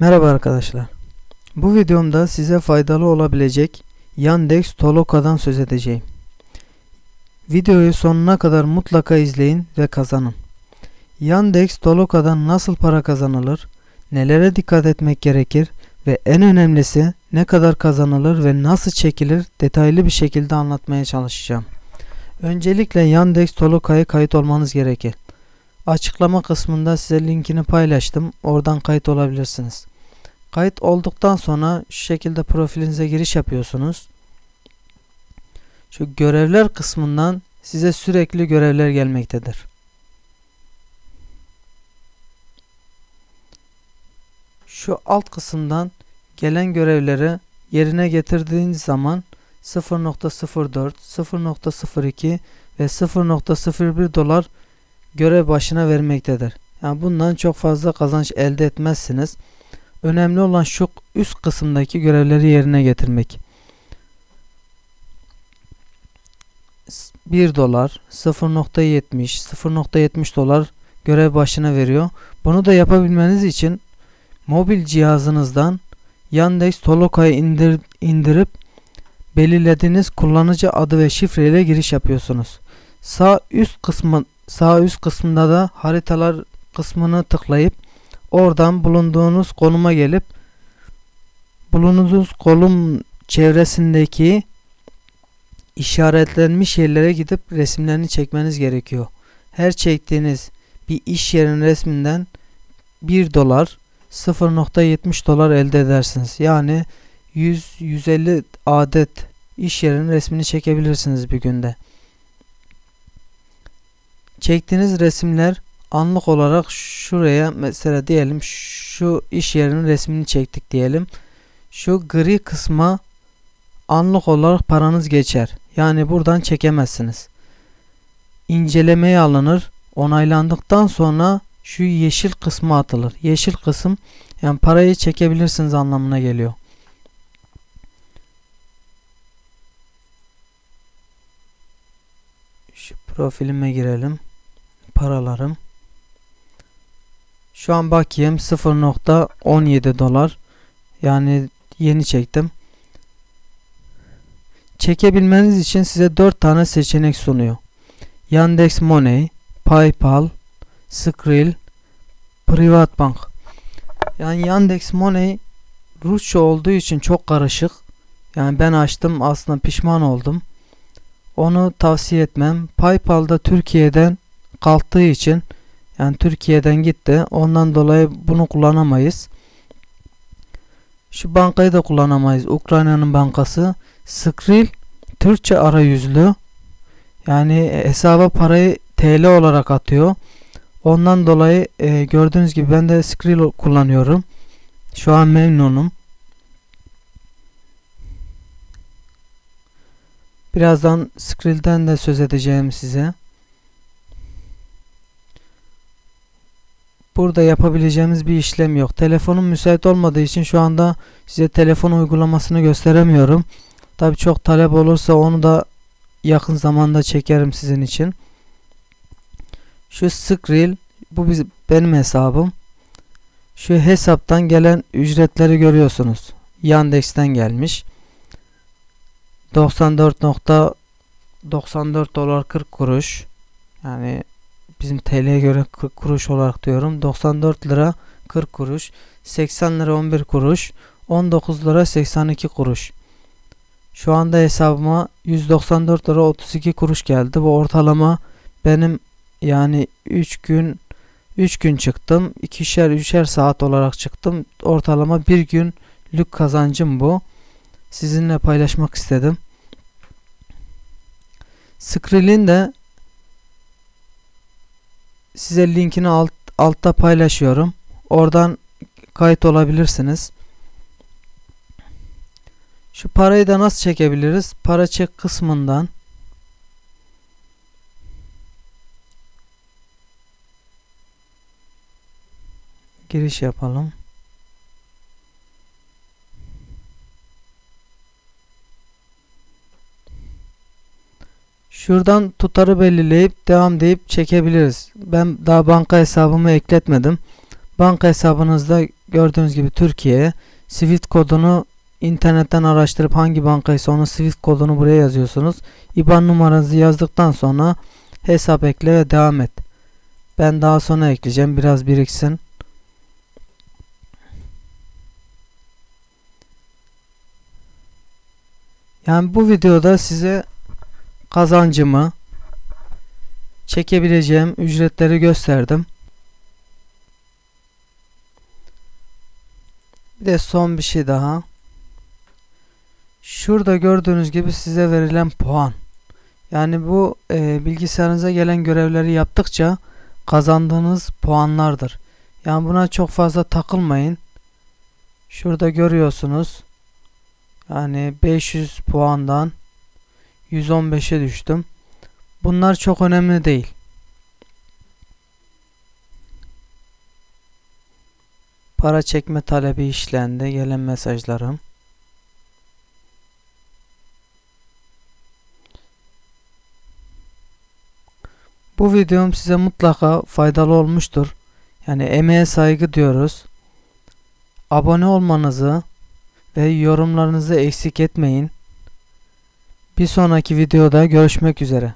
Merhaba arkadaşlar. Bu videomda size faydalı olabilecek Yandex Toloka'dan söz edeceğim. Videoyu sonuna kadar mutlaka izleyin ve kazanın. Yandex Toloka'dan nasıl para kazanılır, nelere dikkat etmek gerekir ve en önemlisi ne kadar kazanılır ve nasıl çekilir detaylı bir şekilde anlatmaya çalışacağım. Öncelikle Yandex Toloka'ya kayıt olmanız gerekir. Açıklama kısmında size linkini paylaştım. Oradan kayıt olabilirsiniz. Kayıt olduktan sonra şu şekilde profilinize giriş yapıyorsunuz. Şu görevler kısmından size sürekli görevler gelmektedir. Şu alt kısımdan gelen görevleri yerine getirdiğiniz zaman 0.04, 0.02 ve 0.01 dolar görev başına vermektedir. Yani bundan çok fazla kazanç elde etmezsiniz. Önemli olan şu üst kısımdaki görevleri yerine getirmek. 1 dolar, 0.70, 0.70 dolar görev başına veriyor. Bunu da yapabilmeniz için mobil cihazınızdan Yandex Toloka'yı indir, indirip belirlediğiniz kullanıcı adı ve şifre ile giriş yapıyorsunuz. Sağ üst kısmı sağ üst kısmında da haritalar kısmını tıklayıp oradan bulunduğunuz konuma gelip bulunduğunuz konum çevresindeki işaretlenmiş yerlere gidip resimlerini çekmeniz gerekiyor. Her çektiğiniz bir iş yerinin resminden 1 dolar 0.70 dolar elde edersiniz. Yani 100-150 adet iş yerinin resmini çekebilirsiniz bir günde. Çektiğiniz resimler anlık olarak şuraya mesela diyelim şu iş yerinin resmini çektik diyelim. Şu gri kısma anlık olarak paranız geçer. Yani buradan çekemezsiniz. İncelemeye alınır. Onaylandıktan sonra şu yeşil kısmı atılır. Yeşil kısım yani parayı çekebilirsiniz anlamına geliyor. Şu profilime girelim. Paralarım. Şu an bakayım 0.17 dolar. Yani yeni çektim. Çekebilmeniz için size 4 tane seçenek sunuyor. Yandex Money, PayPal, Skrill, Privatbank. Yani Yandex Money Rusça olduğu için çok karışık. Yani ben açtım aslında pişman oldum. Onu tavsiye etmem. PayPal'da Türkiye'den kalktığı için yani Türkiye'den gitti. Ondan dolayı bunu kullanamayız. Şu bankayı da kullanamayız. Ukrayna'nın bankası. Skrill Türkçe arayüzlü. Yani hesaba parayı TL olarak atıyor. Ondan dolayı e, gördüğünüz gibi ben de Skrill kullanıyorum. Şu an memnunum. Birazdan Skrill'den de söz edeceğim size. Burada yapabileceğimiz bir işlem yok. Telefonum müsait olmadığı için şu anda size telefon uygulamasını gösteremiyorum. Tabi çok talep olursa onu da yakın zamanda çekerim sizin için. Şu Skrill bu biz, benim hesabım. Şu hesaptan gelen ücretleri görüyorsunuz. Yandex'ten gelmiş. 94.94 dolar 40 kuruş. Yani bizim TL'ye göre 40 kuruş olarak diyorum. 94 lira 40 kuruş. 80 lira 11 kuruş. 19 lira 82 kuruş. Şu anda hesabıma 194 lira 32 kuruş geldi. Bu ortalama benim yani 3 gün 3 gün çıktım. 2'şer 3'er saat olarak çıktım. Ortalama bir günlük kazancım bu. Sizinle paylaşmak istedim. Skrill'in de size linkini alt, altta paylaşıyorum. Oradan kayıt olabilirsiniz. Şu parayı da nasıl çekebiliriz? Para çek kısmından giriş yapalım. Şuradan tutarı belirleyip devam deyip çekebiliriz. Ben daha banka hesabımı ekletmedim. Banka hesabınızda gördüğünüz gibi Türkiye. Swift kodunu internetten araştırıp hangi bankaysa onun Swift kodunu buraya yazıyorsunuz. IBAN numaranızı yazdıktan sonra hesap ekle ve devam et. Ben daha sonra ekleyeceğim. Biraz biriksin. Yani bu videoda size kazancımı çekebileceğim ücretleri gösterdim. Bir de son bir şey daha. Şurada gördüğünüz gibi size verilen puan. Yani bu e, bilgisayarınıza gelen görevleri yaptıkça kazandığınız puanlardır. Yani buna çok fazla takılmayın. Şurada görüyorsunuz. Yani 500 puandan 115'e düştüm. Bunlar çok önemli değil. Para çekme talebi işlendi. Gelen mesajlarım. Bu videom size mutlaka faydalı olmuştur. Yani emeğe saygı diyoruz. Abone olmanızı ve yorumlarınızı eksik etmeyin. Bir sonraki videoda görüşmek üzere.